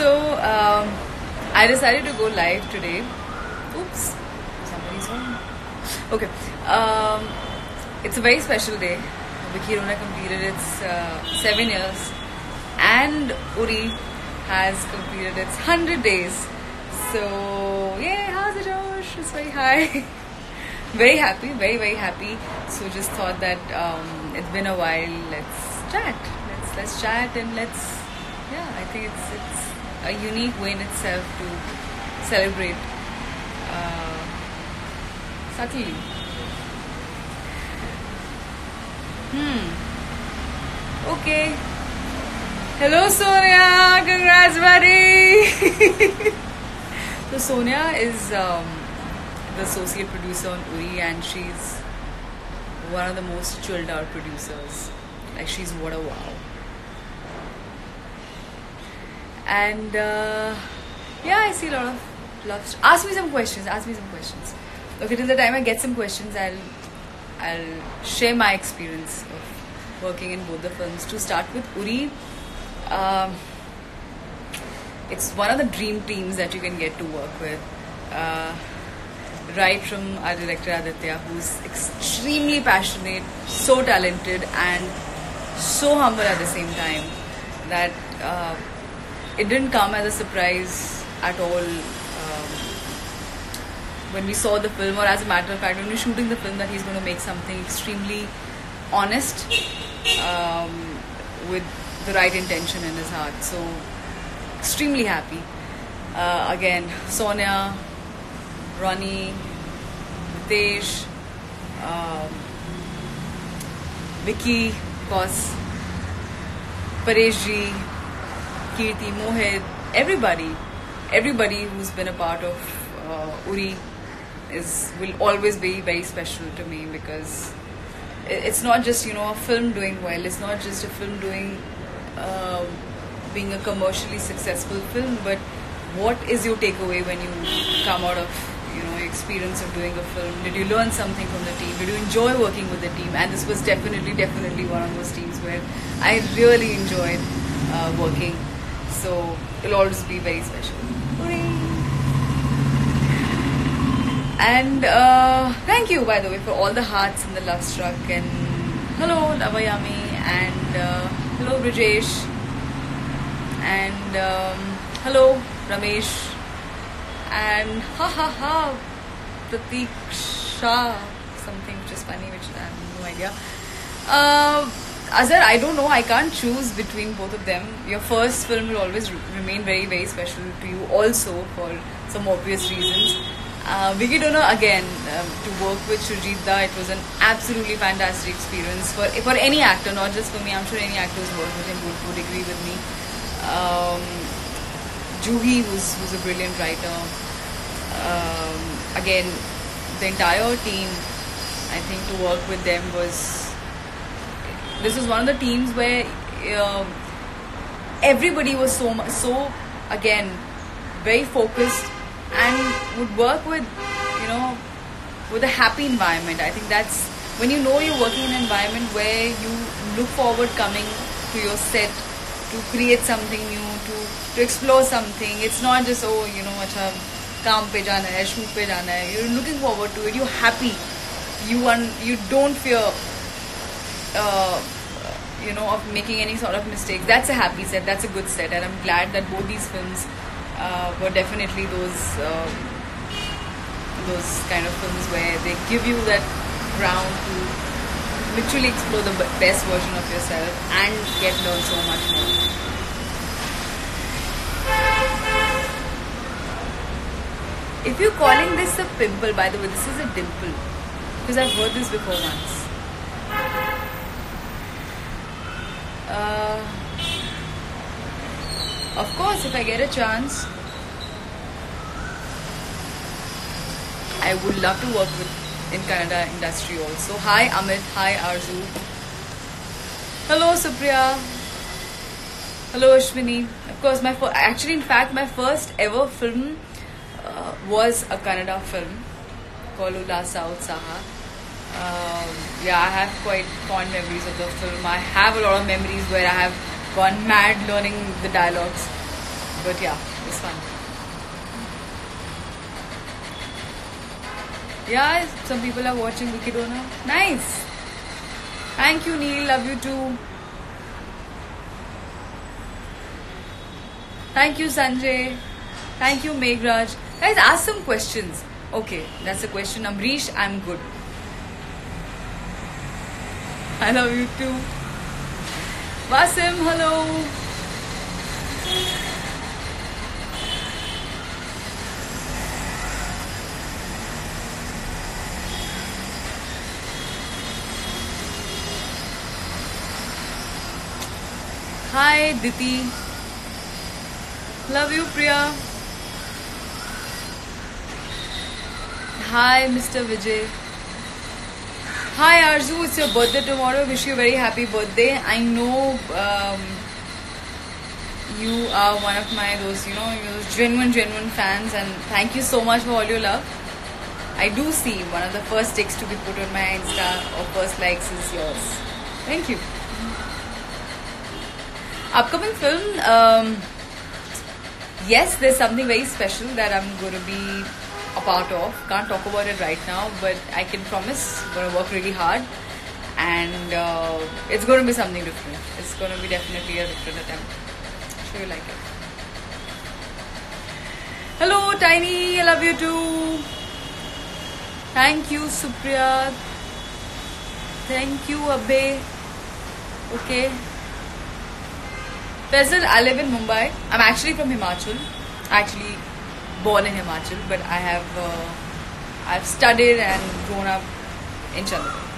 So um, I decided to go live today. Oops, somebody's home. Okay. Um, it's a very special day. Vicky Donor completed its uh, seven years, and Uri has completed its hundred days. So yeah, how's it, Josh? It's very high. very happy, very very happy. So just thought that um, it's been a while. Let's chat. Let's let's chat and let's yeah. I think it's it's a unique way in itself to celebrate uh. Hmm. Okay. Hello, Sonia. Congrats, buddy. so Sonia is um, the associate producer on Uri, and she's one of the most chilled out producers. Like she's what a wow. And uh, yeah, I see a lot of love. Ask me some questions. Ask me some questions. Okay, till the time I get some questions, I'll I'll share my experience of working in both the films. To start with Uri, um, it's one of the dream teams that you can get to work with. Uh, right from our director Aditya, who's extremely passionate, so talented, and so humble at the same time that uh, it didn't come as a surprise at all. Um, when we saw the film, or as a matter of fact, when we were shooting the film, that he's going to make something extremely honest um, with the right intention in his heart. So, extremely happy. Uh, again, Sonia, Ronnie, Ritesh, um, Vicky, of course, Kirti, Mohit, everybody, everybody who's been a part of uh, Uri is will always be very special to me because it's not just you know a film doing well. It's not just a film doing uh, being a commercially successful film, but what is your takeaway when you come out of you know experience of doing a film? Did you learn something from the team? Did you enjoy working with the team? And this was definitely, definitely one of those teams where I really enjoyed uh, working. So it'll always be very special. And uh, thank you, by the way, for all the hearts and the love struck. And hello, Lavayami. And uh, hello, Brijesh. And um, hello, Ramesh. And ha ha ha, Pratik Shah. Something which is funny, which I have no idea. Uh, Azhar, I don't know. I can't choose between both of them. Your first film will always re- remain very, very special to you, also for some obvious reasons. Uh, Vicky again, um, to work with Shoojit it was an absolutely fantastic experience for for any actor, not just for me. I'm sure any actor who's worked with him would, would agree with me. Um, Juhi, who's a brilliant writer. Um, again, the entire team, I think to work with them was this was one of the teams where um everybody was so mu- so again very focused and would work with you know with a happy environment i think that's when you know you're working in an environment where you look forward coming to your set to create something new to to explore something it's not just oh you know acha काम पे जाना है shoot पे जाना है you're looking forward to it you're happy you un- you don't fear uh, you know, of making any sort of mistakes. That's a happy set. That's a good set, and I'm glad that both these films uh, were definitely those um, those kind of films where they give you that ground to literally explore the best version of yourself and get learn so much more. If you're calling this a pimple, by the way, this is a dimple because I've heard this before once. Uh, of course, if I get a chance, I would love to work with in Kannada industry also. Hi Amit, hi Arzu. Hello Supriya. Hello Ashwini. Of course, my fir- actually, in fact, my first ever film uh, was a Kannada film called Ulasa Utsaha. Um, yeah, I have quite fond memories of the film. I have a lot of memories where I have gone mad learning the dialogues. but yeah, it was fun. Yeah, some people are watching Vicky Donor. Nice. Thank you, Neil. Love you too. Thank you, Sanjay. Thank you, Meghraj. Guys, ask some questions. Okay, that's a question. Amrish, I'm good. I love you too. Wasim, hello. Hi, Diti. Love you, Priya. Hi, Mr. Vijay. Hi, Arzu. It's your birthday tomorrow. Wish you a very happy birthday. I know um, you are one of my those, you know, those genuine, genuine fans, and thank you so much for all your love. I do see one of the first ticks to be put on my Insta or first likes is yours. Thank you. Upcoming film, um, yes, there's something very special that I'm going to be a part of. Can't talk about it right now, but I can promise I'm to work really hard and uh, it's to be something different. It's to be definitely a different attempt. Sure you like it. Hello, Tiny. I love you too. Thank you, Supriya. Thank you, Abhay. Okay. Faisal, I live in Mumbai. I'm actually from Himachal. Actually, born in Himachal, but I have uh, I've studied and grown up in Chandigarh.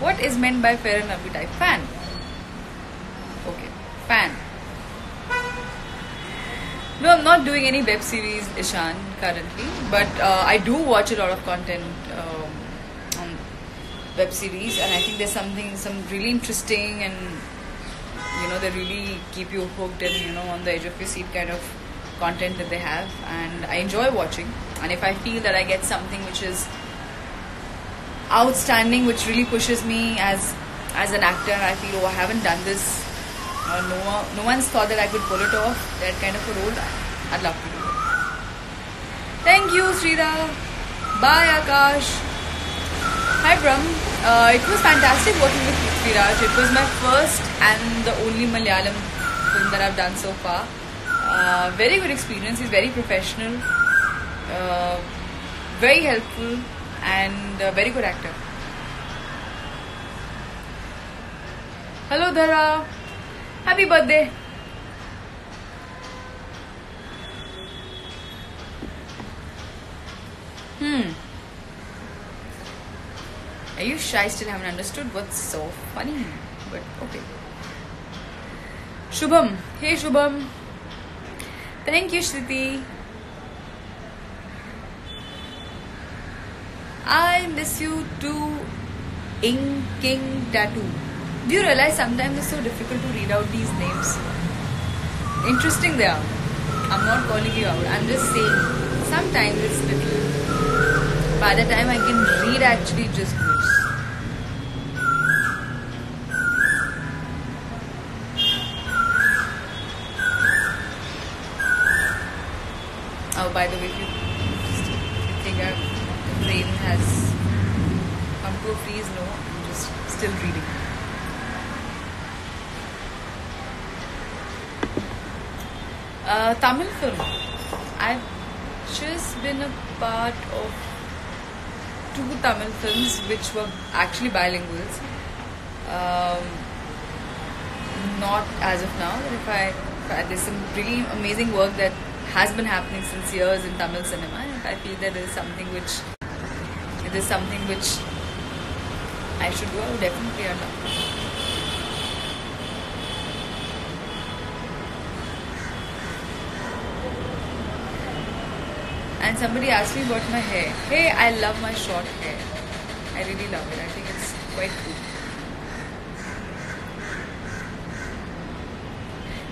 What is meant by fair and lovely type? Fan. Okay, fan. No, I'm not doing any web series, Ishan, currently, but uh, I do watch a lot of content um, on web series, and I think there's something, some really interesting and you know they really keep you hooked and you know on the edge of your seat kind of content that they have. And i enjoy watching. And if i feel that i get something which is outstanding which really pushes me as as an actor i feel oh i haven't done this or no, no one's thought that i could pull it off that kind of a role i'd love to do it. Thank you srida bye akash. Hi Brahm. Uh, it was fantastic working with Prithviraj. It was my first and the only Malayalam film that I've done so far. Uh, very good experience. He's very professional, uh, very helpful, and a very good actor. Hello Dhara. Happy birthday. Hmm. Are you shy? Still haven't understood what's so funny. But okay. Shubham. Hey Shubham. Thank you, Shriti. I miss you too, Inking Tattoo. Do you realize sometimes it's so difficult to read out these names? Interesting they are. I'm not calling you out. I'm just saying sometimes it's little. By the time I can read, actually, just goes. Oh, by the way, if you, you think our brain has come to a freeze, no, I'm just still reading. Uh, Tamil film. I've just been a part of two Tamil films which were actually bilinguals. Um, not as of now, but if I, there's some really amazing work that has been happening since years in Tamil cinema, I feel that there is something which it is something which I should do, I would definitely adopt. And somebody asked me about my hair. Hey, I love my short hair. I really love it. I think it's quite cool.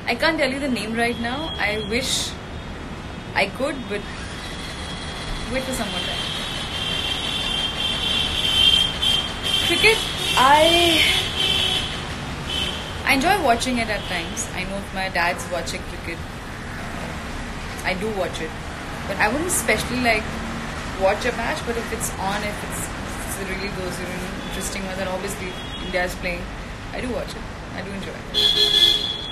I can't tell you the name right now. I wish I could, but wait for someone there. Cricket, I I enjoy watching it at times. I know my dad's watching cricket, I do watch it, but I wouldn't especially like watch a match. But if it's on, if it's, it's really those really interesting ones, and obviously India is playing, I do watch it. I do enjoy it.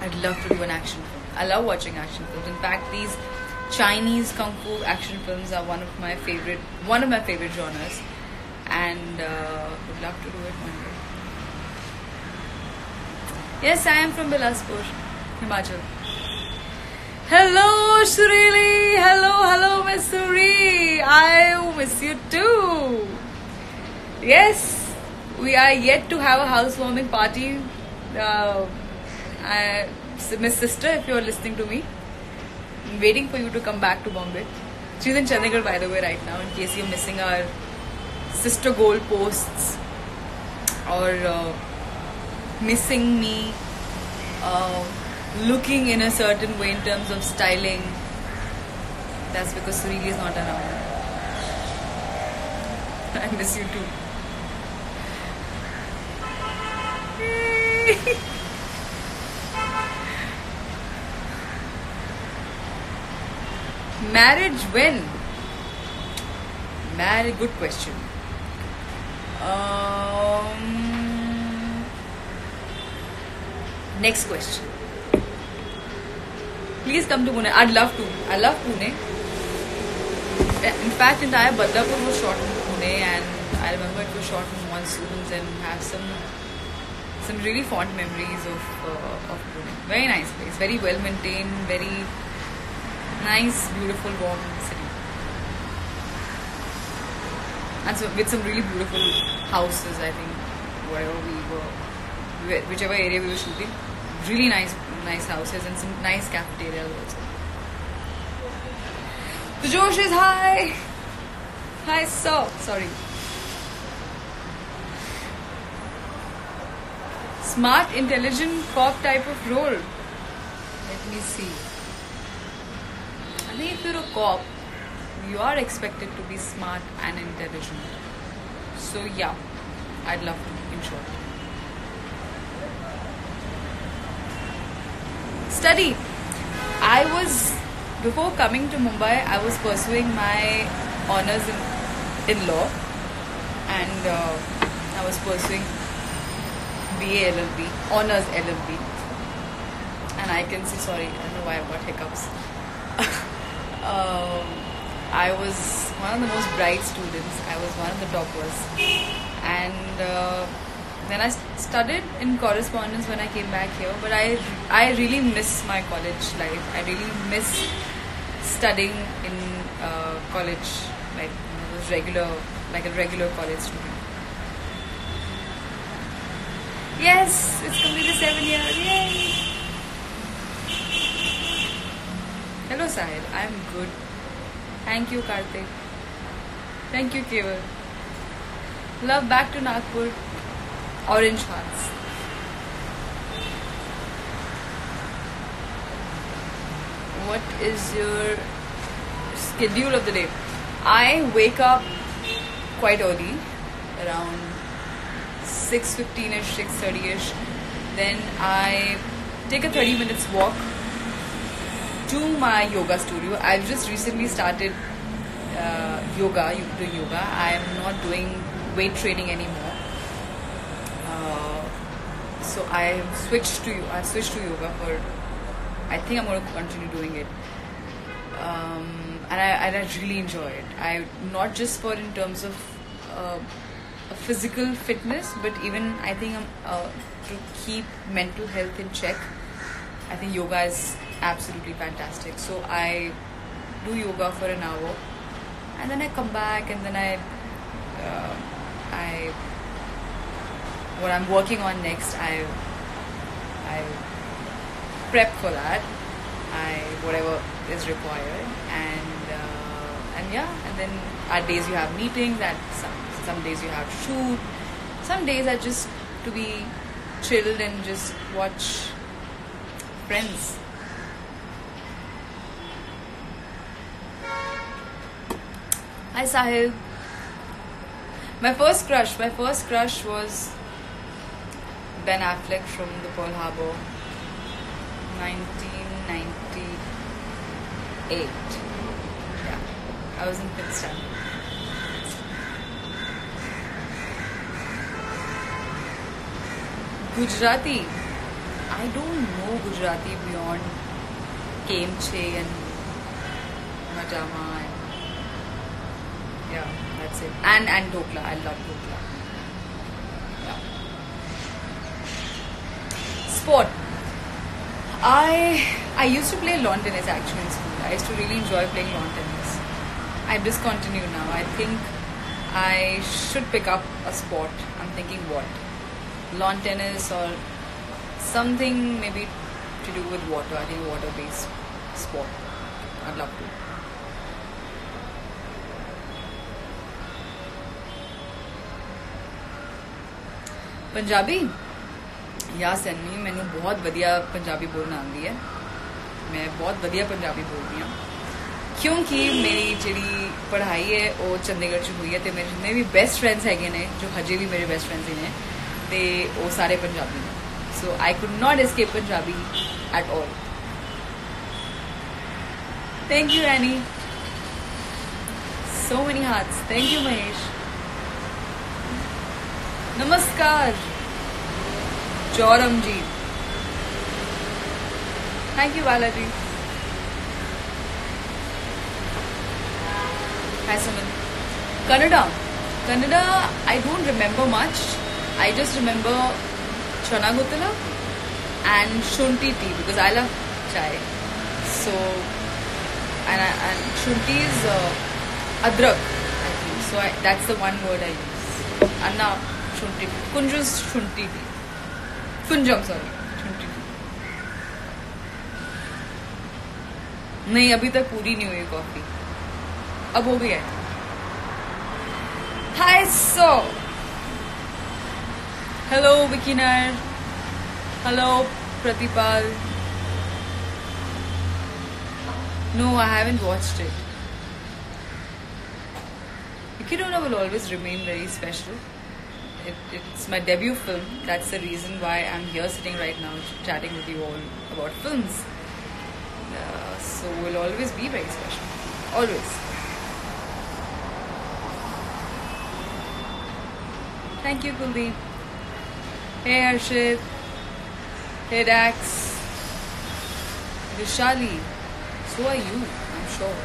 I'd love to do an action film. I love watching action films. In fact, these Chinese kung fu action films are one of my favorite, one of my favorite genres, and uh, would love to do it one day. Yes, I am from Bilaspur, Himachal. Hello, Shurili. Hello, hello, Miss Suri. I miss you too. Yes, we are yet to have a housewarming party. Uh, I, Miss Sister, if you're listening to me, I'm waiting for you to come back to Bombay. She's in Chandigarh, by the way, right now, in case you're missing our sister goal posts or uh, missing me uh, looking in a certain way in terms of styling. That's because Surili is not around. I miss you too. Marriage when? Marriage, good question. Um, next question. Please come to Pune. I'd love to. I love Pune. In fact, entire Badlapur was shot in Pune, and I remember it was shot in monsoons and have some some really fond memories of uh, of Pune. Very nice place. Very well maintained. Very nice, beautiful, warm city. And so with some really beautiful houses, I think, wherever we were, whichever area we were shooting, really nice, nice houses and some nice cafeterias also. The Josh is high. Hi, so sorry. Smart, intelligent cop type of role. Let me see. I think if you're a cop, you are expected to be smart and intelligent. So yeah, I'd love to, in short. Study. I was before coming to Mumbai. I was pursuing my honors in in law, and uh, I was pursuing BA LLB, honors LLB, and I can see. Sorry, I don't know why I've got hiccups. um, I was one of the most bright students. I was one of the toppers, and uh, then I studied in correspondence when I came back here. But I I really miss my college life. I really miss studying in uh, college, like regular, like a regular college student. Yes, it's completed seven years. Yay! Hello, Sahil. I'm good. Thank you, Karthik. Thank you, Keval. Love back to Nagpur. Orange ones. What is your schedule of the day? I wake up quite early, around 6.15ish, 6.30ish. Then I take a 30 minutes walk to my yoga studio. I've just recently started uh, yoga, doing yoga. I am not doing weight training anymore. Uh, so I switched to I switched to yoga for. I think I'm going to continue doing it, um, and I and I really enjoy it. I not just for in terms of uh, physical fitness, but even I think uh, to keep mental health in check. I think yoga is absolutely fantastic. So I do yoga for an hour, and then I come back, and then I, uh, I, what I'm working on next, I, I prep for that. I whatever is required, and uh, and yeah, and then at days you have meetings, at some some days you have shoot, some days are just to be chilled and just watch friends Hi Sahil. My first crush, my first crush was Ben Affleck from the Pearl Harbor, 1998. Yeah, I was in fifth standard. Gujarati. I don't know Gujarati beyond Kemche and Majama and yeah, that's it. And and Dhokla. I love Dhokla. Yeah sport. I I used to play lawn tennis actually in school. I used to really enjoy playing lawn tennis. I've discontinued now. I think I should pick up a sport. I'm thinking what? Lawn tennis or something maybe to do with water. I think water based sport. I'd love to. Punjabi? ਯਾਸਨ ਐਨੀ ਮੈਨੂੰ ਬਹੁਤ ਵਧੀਆ ਪੰਜਾਬੀ ਬੋਲਣਾ ਆਉਂਦੀ ਹੈ। ਮੈਂ ਬਹੁਤ ਵਧੀਆ ਪੰਜਾਬੀ ਬੋਲਦੀ ਹਾਂ। ਕਿਉਂਕਿ ਮੇਰੀ ਜਿਹੜੀ ਪੜ੍ਹਾਈ ਹੈ, ਉਹ ਚੰਡੀਗੜ੍ਹ 'ਚ ਹੋਈ ਹੈ ਤੇ ਮੇਰੇ ਜਿੰਨੇ ਵੀ ਬੈਸਟ ਫਰੈਂਡਸ ਹੈਗੇ ਨੇ, ਜੋ ਹਜੇ ਵੀ ਮੇਰੇ ਬੈਸਟ ਫਰੈਂਡਸ ਹੀ ਨੇ, ਤੇ ਉਹ ਸਾਰੇ ਪੰਜਾਬੀ ਨੇ। So I could not escape Punjabi at all thank you any so many hearts thank you Mahesh ਨਮਸਕਾਰ Joramjeet. Thank you, Balaji. Hi, Suman. Kannada. Kannada, I don't remember much. I just remember Chana Gutala and Shunti tea because I love chai. So, and, I, and Shunti is uh, adrak, I think. So, I, that's the one word I use. Anna Shunti. Kunju's Shunti tea. कुंजम sorry नहीं अभी तक पूरी नहीं हुई coffee अब हो गया hi so hello विकीनर hello Pratipal No, I haven't watched it. Vikirona will always remain very special. It, it's my debut film. That's the reason why I'm here sitting right now chatting with you all about films. Uh, so will always be very special. Always. Thank you, Kuldeep. Hey, Harshit. Hey, Dax. Vishali. So are you, I'm sure.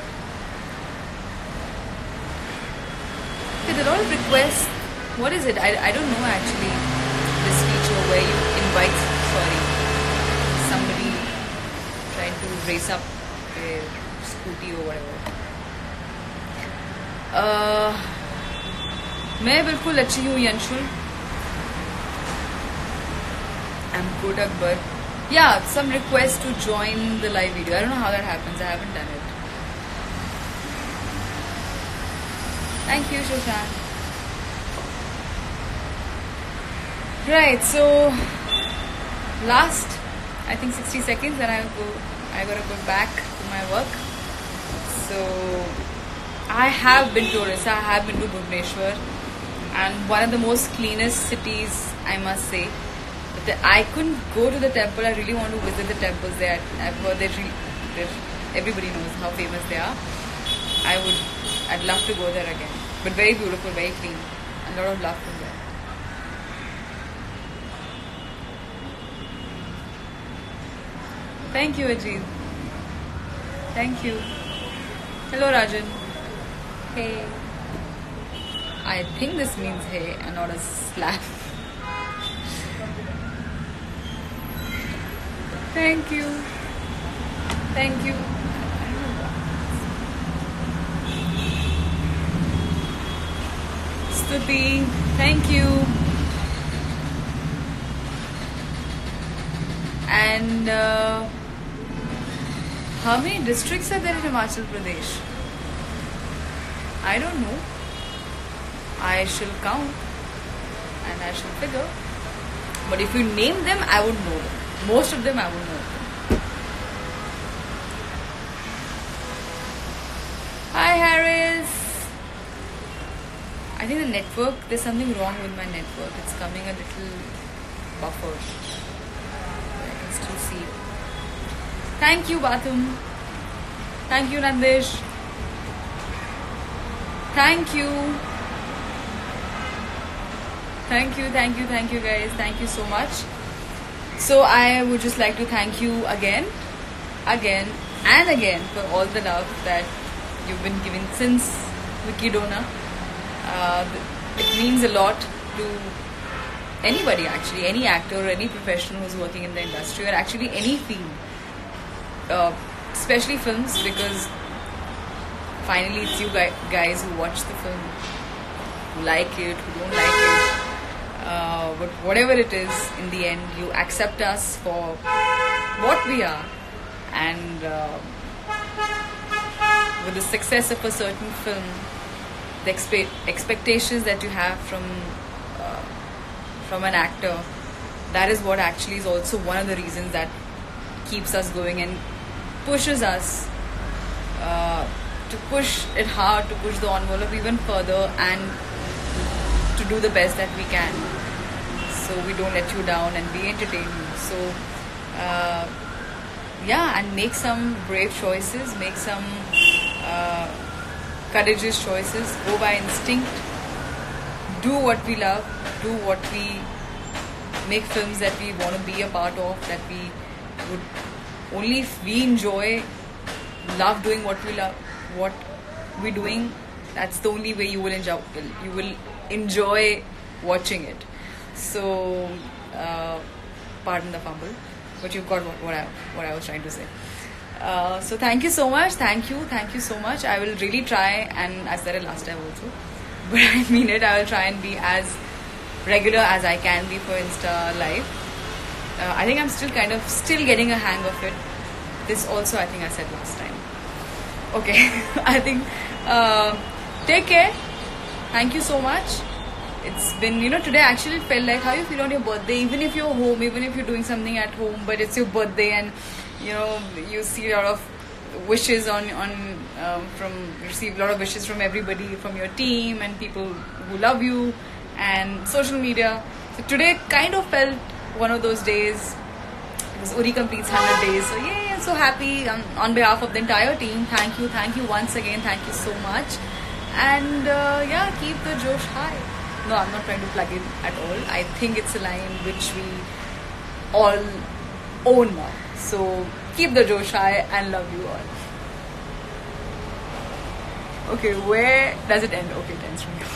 Okay, there are a lot of requests what is it? I, I don't know actually. This feature where you invite, sorry, somebody trying to race up a scooty or whatever. Uh, मैं बिल्कुल अच्छी हूँ यंशुल I'm good Akbar. Yeah, some request to join the live video. I don't know how that happens. I haven't done it. Thank you, Shoshan. Right, so last I think 60 seconds and I go I gotta go back to my work. So I have been to Orissa, I have been to Bhubaneswar and one of the most cleanest cities I must say. But I couldn't go to the temple. I really want to visit the temples there. I've heard everybody knows how famous they are. I would I'd love to go there again. But very beautiful, very clean. A lot of love from there. Thank you, Ajit. Thank you. Hello, Rajan. Hey. I think this means hey and not a slap. Thank you. Thank you. Stuti, thank you. And uh, how many districts are there in Himachal Pradesh? I don't know. I shall count and I shall figure. But if you name them, I would know them. Most of them, I would know them. Hi, Harris. I think the network, there's something wrong with my network. It's coming a little buffered. Thank you, Bathum. Thank you, Nandish. Thank you. Thank you, thank you, thank you, guys. Thank you so much. So, I would just like to thank you again, again, and again for all the love that you've been giving since Vicky Donor. Uh, it means a lot to anybody, actually, any actor or any professional who's working in the industry, or actually any field, uh, especially films, because finally it's you guys who watch the film, who like it, who don't like it. Uh, but whatever it is, in the end, you accept us for what we are, and uh, with the success of a certain film, the expe- expectations that you have from uh, from an actor, that is what actually is also one of the reasons that keeps us going and pushes us uh, to push it hard, to push the envelope even further, and to do the best that we can. So we don't let you down and be entertaining. So. Uh, yeah and make some brave choices make some uh, courageous choices go by instinct do what we love do what we make films that we want to be a part of that we would only if we enjoy love doing what we love what we're doing that's the only way you will enjoy you will enjoy watching it so uh, pardon the fumble but you've got what, what I what I was trying to say. Uh, so thank you so much. Thank you. Thank you so much. I will really try, and I said it last time also, but I mean it. I will try and be as regular as I can be for Insta Live. Uh, I think I'm still kind of still getting a hang of it. This also, I think I said last time. Okay, I think. Uh, take care. Thank you so much it's been you know today actually felt like how you feel on your birthday even if you're home even if you're doing something at home but it's your birthday and you know you see a lot of wishes on on um, from receive a lot of wishes from everybody from your team and people who love you and social media so today kind of felt one of those days because Uri completes 100 days so yeah, so happy on, on behalf of the entire team thank you thank you once again thank you so much and uh, yeah keep the Josh high no, I'm not trying to plug in at all. I think it's a line which we all own. So keep the Josh high and love you all. Okay, where does it end? Okay, it ends from here.